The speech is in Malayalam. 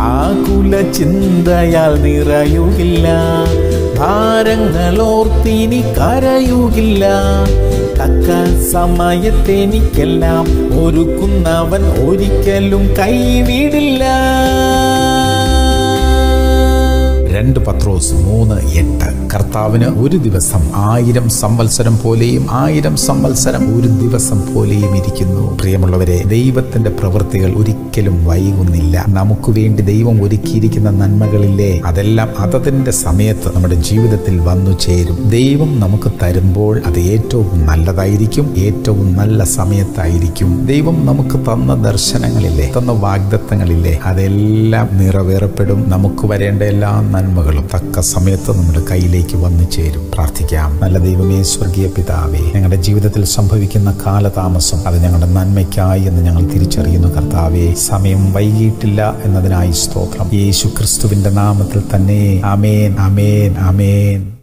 ആകുല ചിന്തയാൽ നിറയുകില്ല. ഭാരങ്ങളോർത്തിനി കരയുകില്ല. തക്ക സമയത്തെനിക്കെല്ലാം ഒരുക്കുന്നവൻ ഒരിക്കലും കൈവിടില്ല. രണ്ട് പത്രോസ് മൂന്ന് എട്ട്. കർത്താവിന് ഒരു ദിവസം ആയിരം സംവത്സരം പോലെയും ആയിരം സംവത്സരം ഒരു ദിവസം പോലെയും ഇരിക്കുന്നു. പ്രിയമുള്ളവരെ ദൈവത്തിന്റെ പ്രവൃത്തികൾ ഒരിക്കലും വൈകുന്നില്ല. നമുക്ക് വേണ്ടി ദൈവം ഒരുക്കിയിരിക്കുന്ന നന്മകളില്ലേ? അതെല്ലാം അതതിന്റെ സമയത്ത് നമ്മുടെ ജീവിതത്തിൽ വന്നു ചേരും. ദൈവം നമുക്ക് തരുമ്പോൾ അത് ഏറ്റവും നല്ലതായിരിക്കും ഏറ്റവും നല്ല സമയത്തായിരിക്കും. ദൈവം നമുക്ക് തന്ന ദർശനങ്ങളില്ലേ തന്ന വാഗ്ദത്തങ്ങളില്ലേ അതെല്ലാം നിറവേറപ്പെടും. നമുക്ക് വരേണ്ട എല്ലാ നന്മകളും തക്ക സമയത്ത് നമ്മുടെ കയ്യിലേക്ക് വന്നു ചേരും. പ്രാർത്ഥിക്കാം. നല്ല ദൈവമേ സ്വർഗീയ പിതാവേ ഞങ്ങളുടെ ജീവിതത്തിൽ സംഭവിക്കുന്ന കാലതാമസം അത് ഞങ്ങളുടെ നന്മയ്ക്കായി എന്ന് ഞങ്ങൾ തിരിച്ചറിയുന്നു കർത്താവേ. സമയം വൈകിട്ടില്ല എന്നതിനായി സ്തോത്രം. യേശു ക്രിസ്തുവിന്റെ നാമത്തിൽ തന്നെ. അമേൻ അമേൻ അമേൻ